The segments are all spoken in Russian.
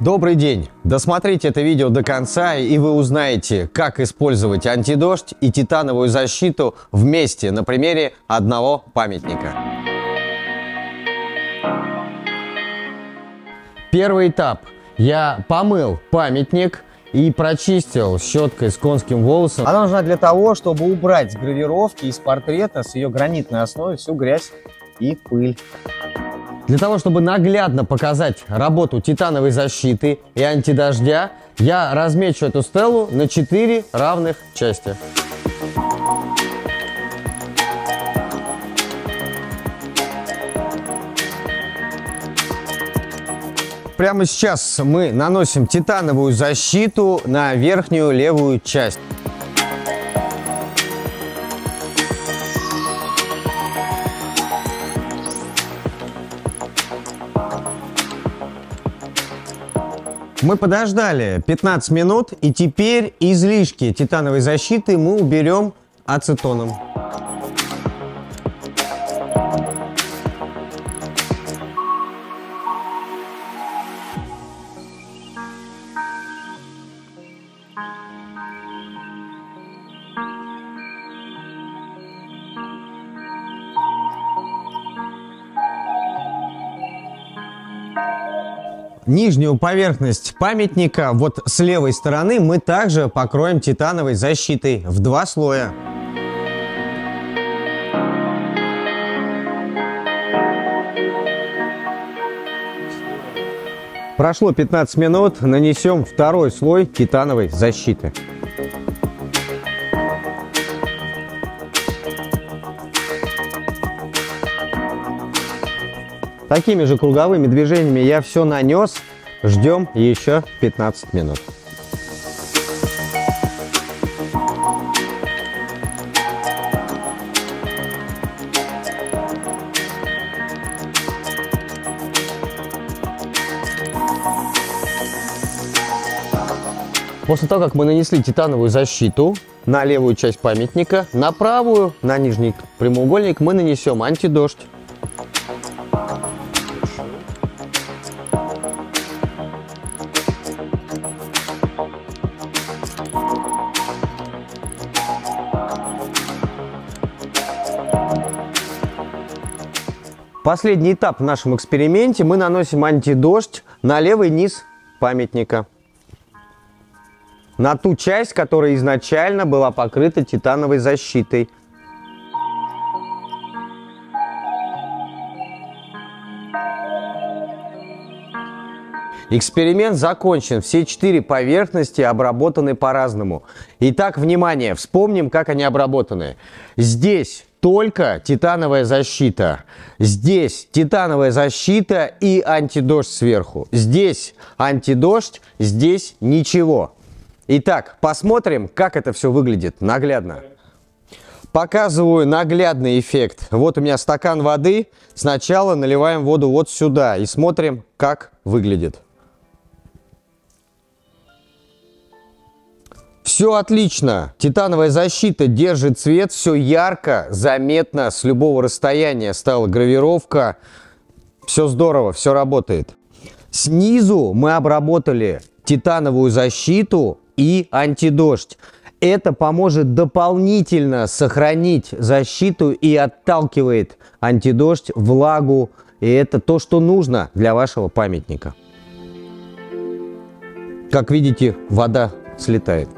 Добрый день! Досмотрите это видео до конца, и вы узнаете, как использовать антидождь и титановую защиту вместе на примере одного памятника. Первый этап. Я помыл памятник и прочистил щеткой с конским волосом. Она нужна для того, чтобы убрать с гравировки, из портрета, с ее гранитной основы всю грязь и пыль. Для того, чтобы наглядно показать работу титановой защиты и антидождя, я размечу эту стелу на 4 равных части. Прямо сейчас мы наносим титановую защиту на верхнюю левую часть. Мы подождали 15 минут, и теперь излишки титановой защиты мы уберем ацетоном. Нижнюю поверхность памятника вот с левой стороны мы также покроем титановой защитой в два слоя. Прошло 15 минут, нанесем второй слой титановой защиты. Такими же круговыми движениями я все нанес. Ждем еще 15 минут. После того, как мы нанесли титановую защиту на левую часть памятника, на правую, на нижний прямоугольник мы нанесем антидождь. Последний этап в нашем эксперименте. Мы наносим антидождь на левый низ памятника. На ту часть, которая изначально была покрыта титановой защитой. Эксперимент закончен. Все четыре поверхности обработаны по-разному. Итак, внимание, вспомним, как они обработаны. Здесь только титановая защита. Здесь титановая защита и антидождь сверху. Здесь антидождь, здесь ничего. Итак, посмотрим, как это все выглядит наглядно. Показываю наглядный эффект. Вот у меня стакан воды. Сначала наливаем воду вот сюда и смотрим, как выглядит. Все отлично. Титановая защита держит цвет, все ярко, заметно, с любого расстояния стала гравировка. Все здорово, все работает. Снизу мы обработали титановую защиту и антидождь. Это поможет дополнительно сохранить защиту и отталкивает антидождь, влагу. И это то, что нужно для вашего памятника. Как видите, вода слетает.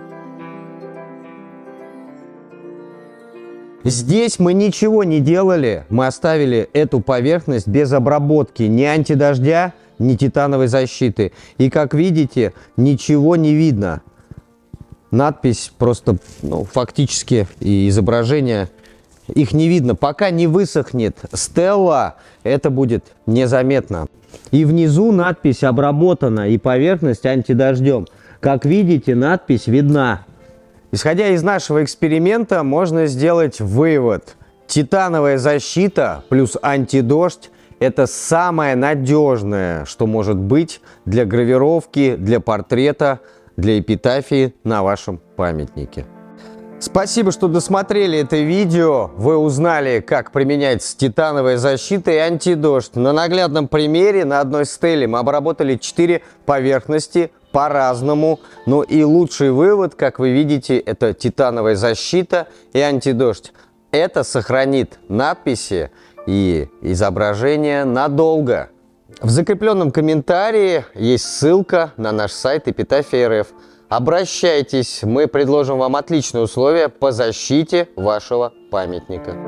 Здесь мы ничего не делали, мы оставили эту поверхность без обработки ни антидождя, ни титановой защиты. И как видите, ничего не видно. Надпись просто, ну, фактически и изображение, их не видно. Пока не высохнет стелла, это будет незаметно. И внизу надпись обработана и поверхность антидождем. Как видите, надпись видна. Исходя из нашего эксперимента, можно сделать вывод. Титановая защита плюс антидождь – это самое надежное, что может быть для гравировки, для портрета, для эпитафии на вашем памятнике. Спасибо, что досмотрели это видео. Вы узнали, как применяется титановая защита и антидождь. На наглядном примере на одной стеле мы обработали 4 поверхности по-разному. Ну и лучший вывод, как вы видите, это титановая защита и антидождь. Это сохранит надписи и изображения надолго. В закрепленном комментарии есть ссылка на наш сайт Эпитафия.рф. Обращайтесь, мы предложим вам отличные условия по защите вашего памятника.